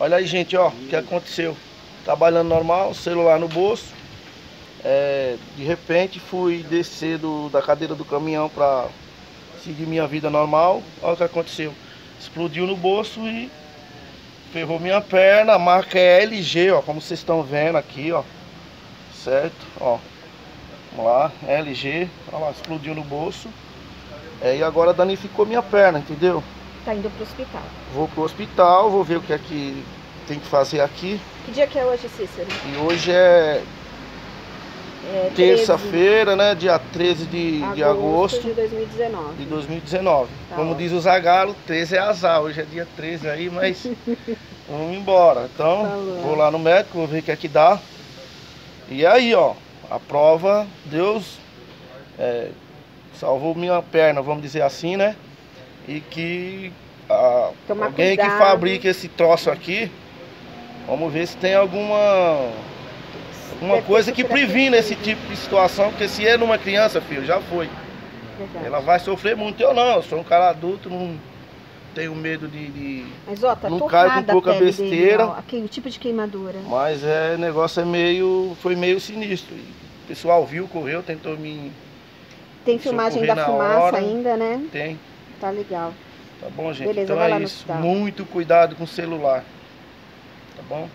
Olha aí, gente, ó, o que aconteceu. Trabalhando normal, celular no bolso. É, de repente fui descer do, da cadeira do caminhão para seguir minha vida normal. Olha o que aconteceu. Explodiu no bolso e ferrou minha perna. A marca é LG, ó, como vocês estão vendo aqui, ó. Certo? Ó. Vamos lá, LG. Olha lá, explodiu no bolso. É, e agora danificou minha perna, entendeu? Tá indo pro hospital. Vou pro hospital, vou ver o que é que tem que fazer aqui. Que dia que é hoje, Cícero? E hoje é É, terça-feira, né? Dia 13 de, 13 de agosto de 2019. de 2019. Tá Como ótimo. diz o Zagalo, 13 é azar. Hoje é dia 13 aí, mas vamos embora. Então, Falou. vou lá no médico, vou ver o que é que dá. E aí, ó, a prova, Deus é, salvou minha perna, vamos dizer assim, né? E que a- Tomar alguém que cuidado. fabrica esse troço aqui, vamos ver se tem alguma uma coisa que super previne esse aquecido. tipo de situação, porque se é numa criança, filho, já foi. Ela vai sofrer muito. Eu não, eu sou um cara adulto, não tenho medo de. de- Mas ó, tá Não torrada cai com pouca dele, besteira. ó. Aqui, o tipo de queimadura. Mas é, o negócio é meio. Foi meio sinistro. O pessoal viu, correu, tentou me. Tem filmagem da fumaça hora. ainda, né? Tem. Tá legal. Tá bom, gente? Beleza, então é isso. hospital. Muito cuidado com o celular. Tá bom?